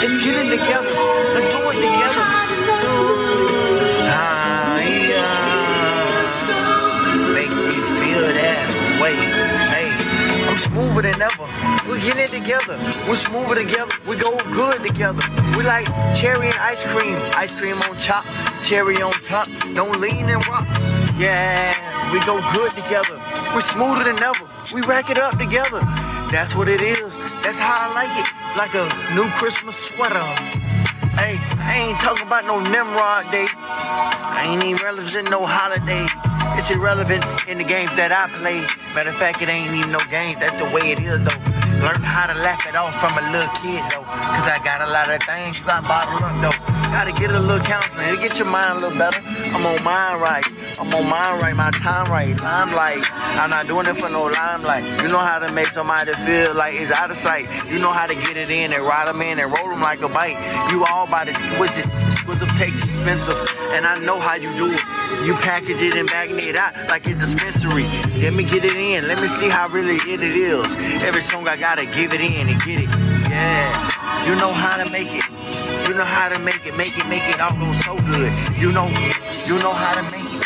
Let's get it together. Let's do it together. Ah, yeah. Make feel that way. Hey, I'm smoother than ever. We're getting it together. We're smoother together. We go good together. We like cherry and ice cream. Ice cream on top, cherry on top. Don't lean and rock. Yeah, we go good together. We're smoother than ever. We rack it up together. That's what it is. That's how I like it. Like a new Christmas sweater. Hey, I ain't talking about no Nimrod Day. I ain't even relevant no holiday. It's irrelevant in the games that I play. Matter of fact, it ain't even no game. That's the way it is though. Learn how to laugh it off from a little kid though. Cause I got a lot of things got bottled up though. Gotta get a little counseling to get your mind a little better. I'm on mine right. I'm on mine right, my time right. I'm like, I'm not doing it for no limelight. You know how to make somebody feel like it's out of sight. You know how to get it in and ride them in and roll them like a bike. You all about exquisite. Exquisite takes expensive. And I know how you do it. You package it and bag it out like a dispensary. Let me get it in. Let me see how really it is. Every song I gotta give it in and get it. Yeah. You know how to make it. You know how to make it, make it, make it all go so good. You know, you know how to make it.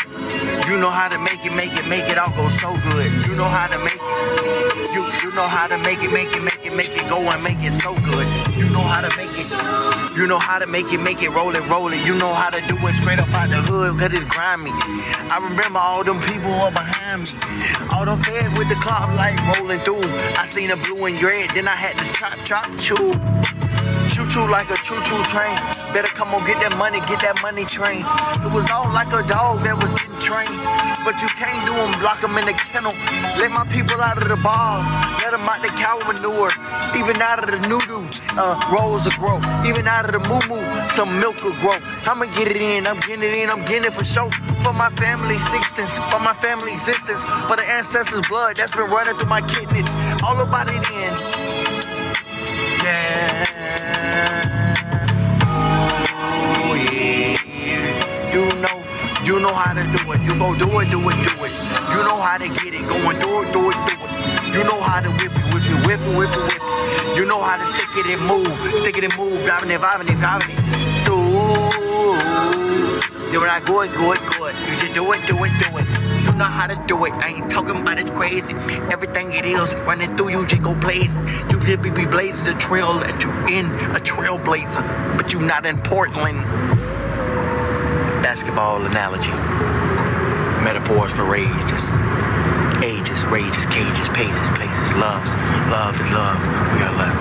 You know how to make it, make it, make it all go so good. You know how to make it. You you know how to make it, make it, make it, make it go and make it so good. You know how to make it. You know how to make it, make it, roll it, roll it. You know how to do it straight up out the hood, cause it's grimy. I remember all them people were behind me. All them fed with the clock light rolling through. I seen a blue and red, then I had to chop, chop, chew. Choo choo like a choo choo train. Better come on, get that money, get that money train. It was all like a dog that trained. But you can't do them, lock them in the kennel. Let my people out of the bars, let them out the cow manure. Even out of the noodle, uh, rolls will grow. Even out of the moo moo, some milk will grow. I'ma get it in, I'm getting it in, I'm getting it for sure. For my family existence, for my family existence, for the ancestors' blood that's been running through my kidneys. All about it in. You know how to do it. You go do it, do it, do it. You know how to get it. Go and do it, do it, do it. You know how to whip it, whip it, whip it, whip it, whip it. You know how to stick it and move. Stick it and move. Driving it, driving it, driving it. Do. You're not good, good, good. You just do it, do it, do it. You know how to do it. I ain't talking about it's crazy. Everything it is running through you, just go blazing. You be be blazing the trail that you in a trailblazer, but you not in Portland. Basketball analogy. Metaphors for rages. Ages, rages, cages, paces, places, loves, love and love. We are love.